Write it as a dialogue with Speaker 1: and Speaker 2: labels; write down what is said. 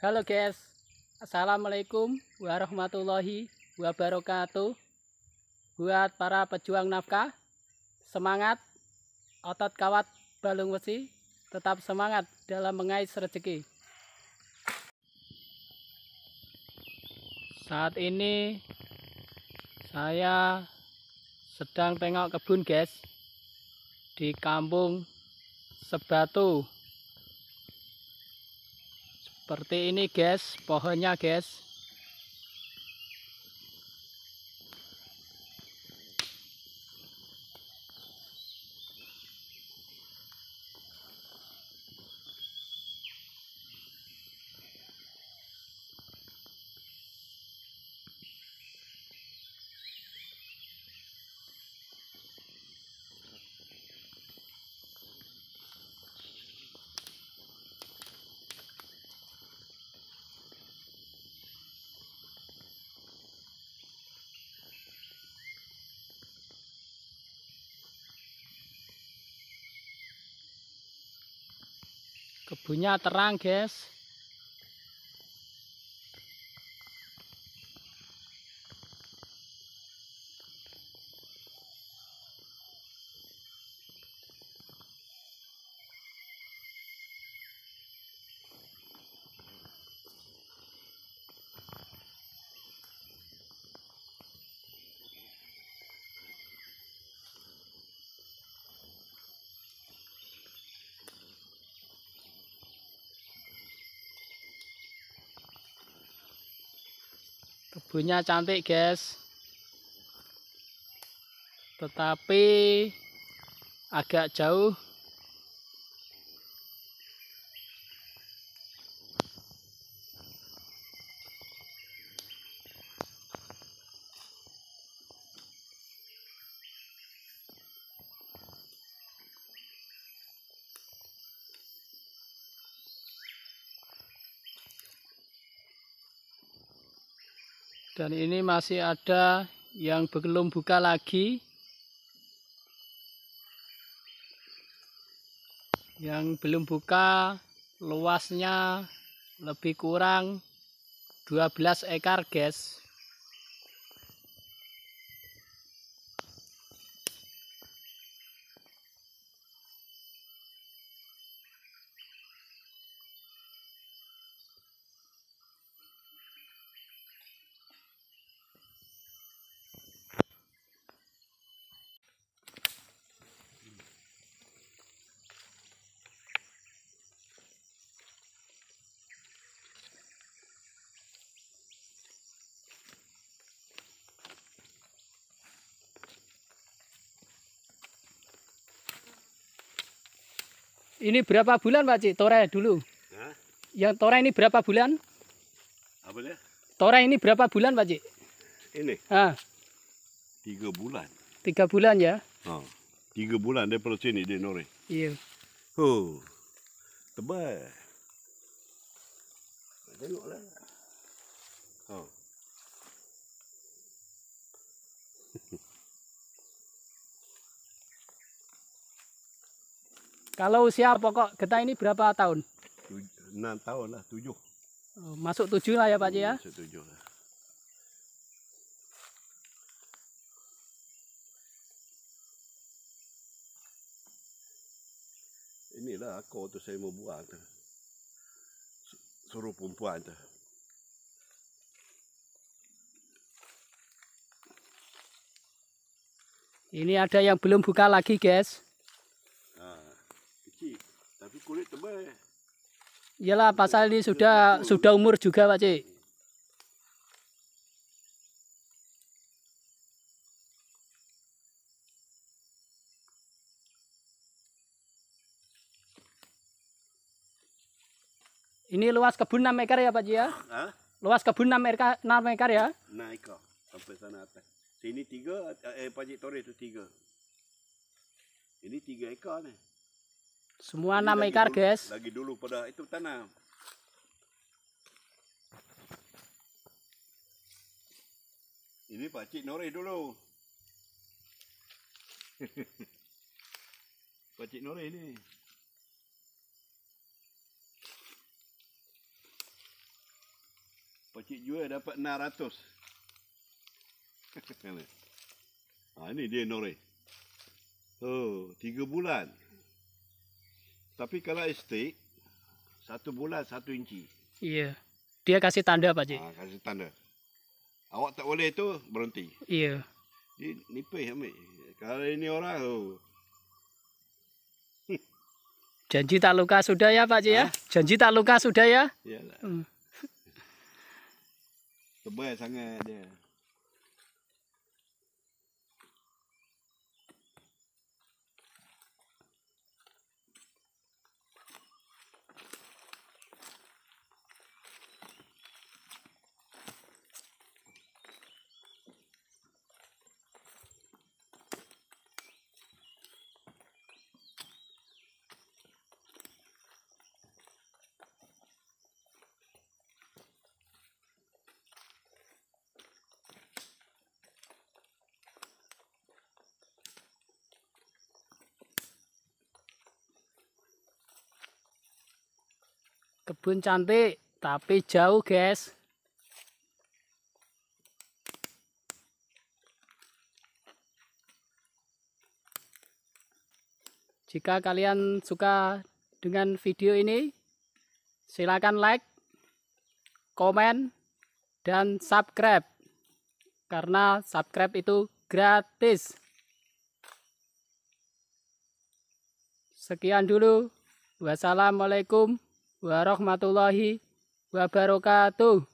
Speaker 1: Halo guys, Assalamualaikum warahmatullahi wabarakatuh. Buat para pejuang nafkah, semangat, otot kawat balung besi, tetap semangat dalam mengais rezeki. Saat ini saya sedang tengok kebun guys di kampung Sebatu seperti ini guys. Pohonnya guys kebunnya terang guys kebunnya cantik guys. Tetapi agak jauh dan ini masih ada yang belum buka lagi. Yang belum buka luasnya lebih kurang 12 ekar guys ini berapa bulan Pak Cik Tore dulu
Speaker 2: Hah?
Speaker 1: yang Tore ini berapa bulan
Speaker 2: Apa dia?
Speaker 1: Tore ini berapa bulan Pak Cik
Speaker 2: Ini
Speaker 1: ah
Speaker 2: tiga bulan.
Speaker 1: tiga bulan ya
Speaker 2: Ha. Tiga bulan daripada sini dia nori.
Speaker 1: iya
Speaker 2: Oh. Tebal. Tengoklah. Ha.
Speaker 1: Kalau usia pokok getah ini berapa tahun
Speaker 2: Tuj- Enam tahun lah, tujuh.
Speaker 1: Oh, masuk tujuh lah ya Pak Cik ya
Speaker 2: Masuk tujuh lah. Inilah akor tu saya mau. Su- Suruh perempuan tu.
Speaker 1: ini ada yang belum buka lagi guys
Speaker 2: kulit tebal.
Speaker 1: Iyalah pasal ini sudah sudah umur juga Pak Cik. Ini luas kebun 6 ekar ya Pak Cik ya?
Speaker 2: Ha?
Speaker 1: Luas kebun 6 ekar, 6 ekar ya?
Speaker 2: Naik kau. Sampai sana atas. Sini tiga, eh Pajik Torres tu tiga. Ini tiga ekar ni.
Speaker 1: Semua
Speaker 2: Ini
Speaker 1: 6
Speaker 2: lagi
Speaker 1: ekar guys.
Speaker 2: Lagi dulu pada itu tanam. Ini Pakcik Noreh dulu. Pakcik Noreh ni. Pakcik jual dapat 600. ha, ini dia Nore. Oh, tiga bulan. Tapi kalau estate, satu bulan satu inci.
Speaker 1: Iya. Dia kasih tanda Pak Cik.
Speaker 2: Ha, kasih tanda. Awak tak boleh tu, berhenti.
Speaker 1: Iya.
Speaker 2: Dia nipis ambil. Kalau ini orang, oh,
Speaker 1: Janji tak luka sudah ya Pak Cik ya? Janji tak luka sudah ya?
Speaker 2: Yalah.
Speaker 1: Hmm.
Speaker 2: Tebal sangat dia.
Speaker 1: Kebun cantik tapi jauh guys. Jika kalian suka dengan video ini, silakan like, komen, dan subscribe. Karena subscribe itu gratis. Sekian dulu. Wassalamualaikum warahmatullahi wabarakatuh.